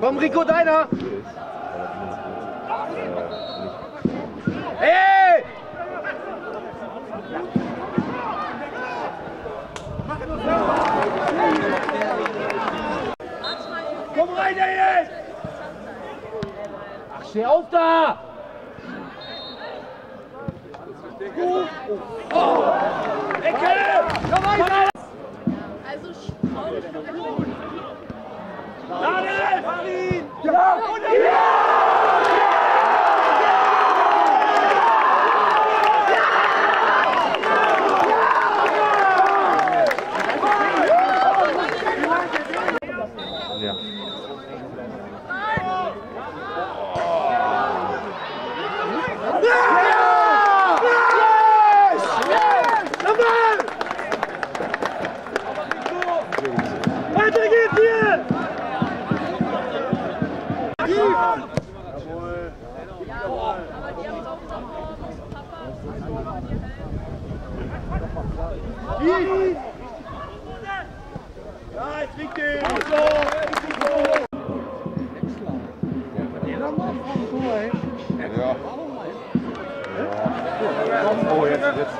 Komm, Rico, deiner! Hey! Komm rein, da jetzt! Ach, steh auf da! Oh! Ecke! Komm weiter! Also Daniel! Farin! Ja! Und! Ja. Weiter geht's hier! aber die haben doch noch Papa. Ja, jetzt liegt den! Ja. Oh, jetzt, jetzt.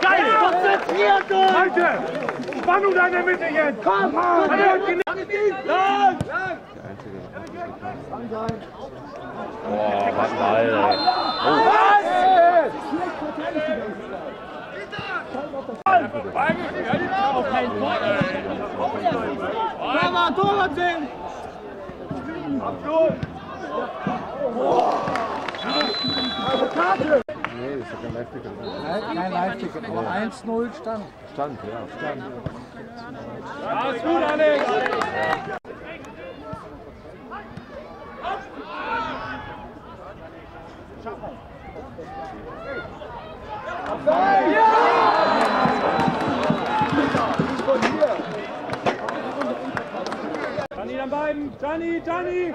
Geil! Konzentriert uns! Leute! Spannung da in der Mitte jetzt! Komm! Lang! Lang! Boah, was Ball, ey. Was? Torwart, Torwart sehen! Abschluss! Nee, das ist ja kein Live-Ticket. Kein Live-Ticket, aber 1-0 stand. Stand, ja. Stand. Ja, ist gut, Alex! Beiden! Gianni, Gianni!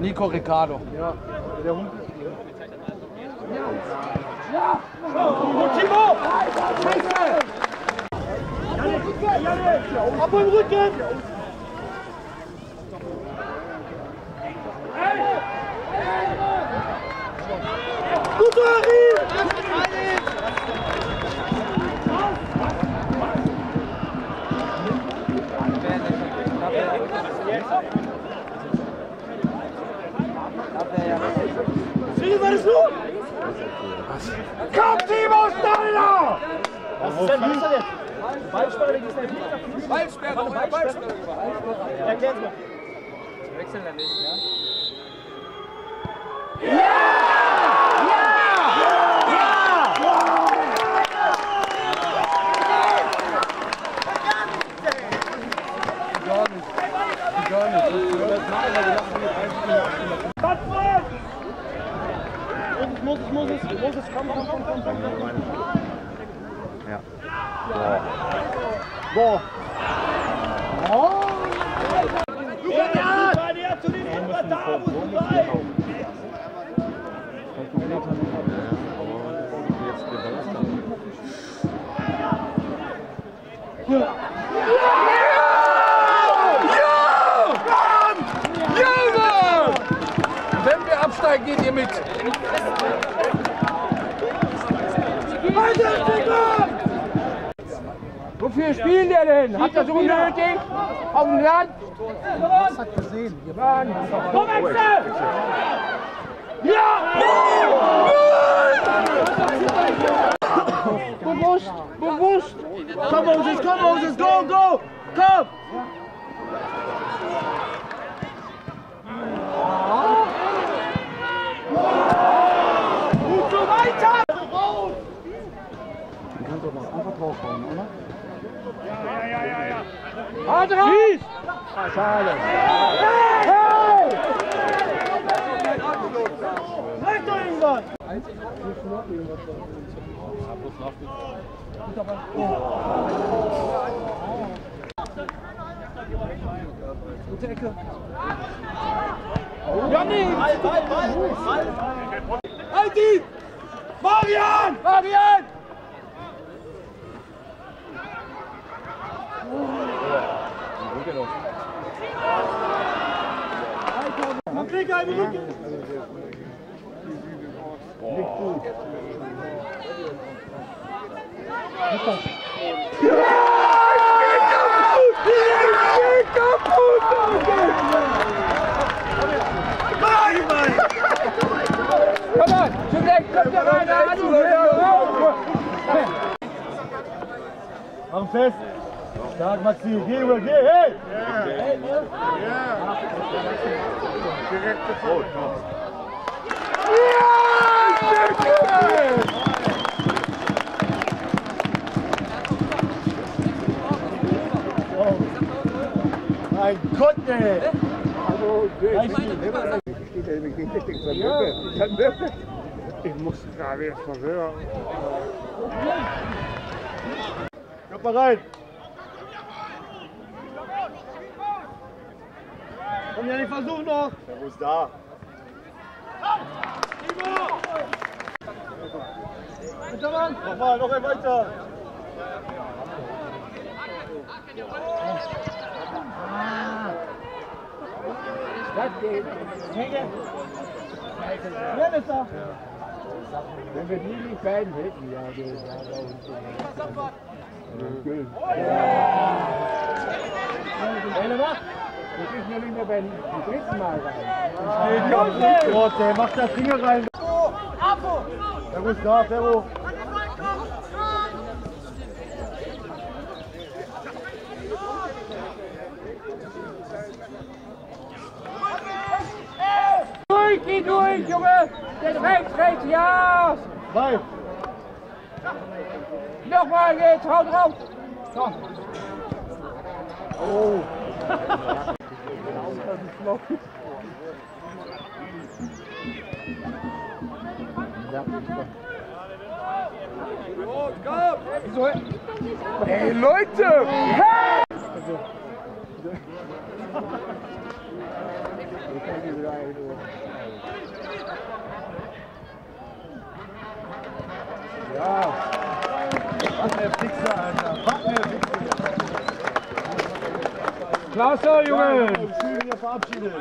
Kannst du nicht. Nico Riccardo. Gut, Timo! Ab im Rücken! Gut, Harry! Das nun? Komm, Timo, schneller! Was ist denn, was ist denn jetzt? Ballsperre gegen den Ballsperre, oder Ballsperre? Erklär's mal. Wechseln dann nicht, ja? Kopfball! Moses, Moses, Moses, Moses, komm, komm, komm, komm, komm. Ja. Boah. Boah. Oh. Lukas, ja, ja. näher zu den Händler, da musst du sein. Ja. Geht ihr mit. Wofür spielt der denn? Hat er so nötig? Auf dem Land? Das hat gesehen. Hier Komm, Axel! Ja! Bewusst, bewusst! Komm, Moses, komm, Moses, go, go! Komm! Gut so weiter! Den kannst du doch mal einfach draufhauen, oder? Hart raus! Schade. Hey! Halt doch irgendwas! Gute Ecke. Janni! Ball, Ball, Ball! Halt ihn! Marian! Marian! Krieg eine Lücke! Komm on, Schüttek, kommt der rein, da hast du Mach ihn fest. Stark, Maxi. Geh, Uwe, geh, hey! Mein Gott, ey! Ich muss gerade mal hören. Kommt mal rein! Komm, Janni, versuch noch! Der ist da. Nochmal, noch ein weiter! Das geht. Wer ist da? Wenn wir die nicht beiden hätten, ja, die ja, da unten. Eine macht! Das ist nämlich nur beim dritten Mal rein. Gott, der macht das Ding rein. Der ist da, Ferro. Durch, geh durch, Junge! Der rechts, rechts, ja! Ball. Nochmal jetzt, hau drauf! Komm! Ey, Leute! Hey! Was der Fixer, Alter. Was der Klasse, Junge! Verabschiedet.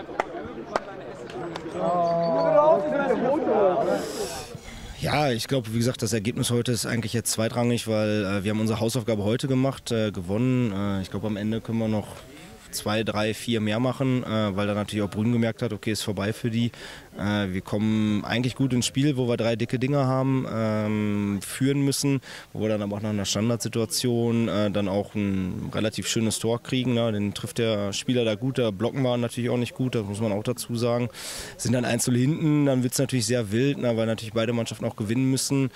Ja, ich glaube, wie gesagt, das Ergebnis heute ist eigentlich jetzt zweitrangig, weil äh, wir haben unsere Hausaufgabe heute gemacht, äh, gewonnen. Äh, ich glaube, am Ende können wir noch zwei, drei, vier mehr machen, äh, weil da natürlich auch Brünn gemerkt hat, okay, ist vorbei für die. Äh, wir kommen eigentlich gut ins Spiel, wo wir drei dicke Dinger haben, ähm, führen müssen, wo wir dann aber auch nach einer Standardsituation äh, dann auch ein relativ schönes Tor kriegen. Ne? Den trifft der Spieler da gut, der Blocken war natürlich auch nicht gut, das muss man auch dazu sagen. Sind dann 1 hinten, dann wird es natürlich sehr wild, ne? weil natürlich beide Mannschaften auch gewinnen müssen.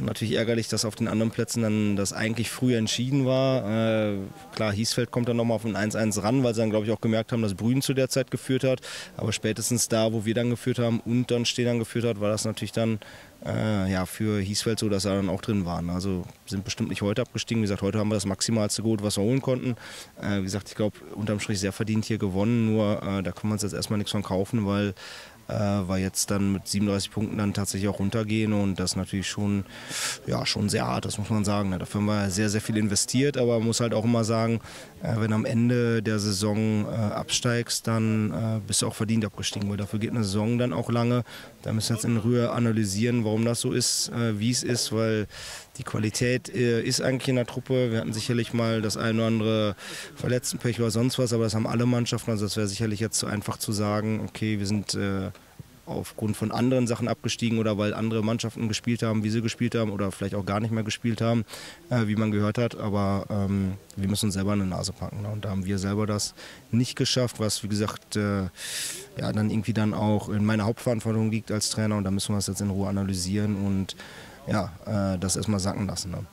Natürlich ärgerlich, dass auf den anderen Plätzen dann das eigentlich früher entschieden war. Äh, klar, Hiesfeld kommt dann nochmal auf ein 1-1 ran, weil sie dann, glaube ich, auch gemerkt haben, dass Brühen zu der Zeit geführt hat. Aber spätestens da, wo wir dann geführt haben und dann Stehnern geführt hat, war das natürlich dann äh, ja, für Hiesfeld so, dass er dann auch drin waren. Also sind bestimmt nicht heute abgestiegen. Wie gesagt, heute haben wir das maximalste Gut, was wir holen konnten. Äh, wie gesagt, ich glaube, unterm Strich sehr verdient hier gewonnen. Nur äh, da können wir uns jetzt erstmal nichts von kaufen, weil äh, weil jetzt dann mit 37 Punkten dann tatsächlich auch runtergehen und das natürlich schon, ja, schon sehr hart, das muss man sagen. Ne? Dafür haben wir sehr, sehr viel investiert, aber man muss halt auch immer sagen, äh, wenn am Ende der Saison äh, absteigst, dann äh, bist du auch verdient abgestiegen, weil dafür geht eine Saison dann auch lange. Da müssen wir jetzt in Ruhe analysieren, warum das so ist, äh, wie es ist, weil die Qualität äh, ist eigentlich in der Truppe. Wir hatten sicherlich mal das ein oder andere Verletztenpech oder sonst was, aber das haben alle Mannschaften. Also das wäre sicherlich jetzt zu einfach zu sagen, okay, wir sind äh, aufgrund von anderen Sachen abgestiegen oder weil andere Mannschaften gespielt haben, wie sie gespielt haben oder vielleicht auch gar nicht mehr gespielt haben, äh, wie man gehört hat. Aber ähm, wir müssen uns selber eine Nase packen. Ne? Und da haben wir selber das nicht geschafft, was wie gesagt ja dann irgendwie dann auch in meiner Hauptverantwortung liegt als Trainer. Und da müssen wir es jetzt in Ruhe analysieren und ja, äh, das erstmal sacken lassen. Ne?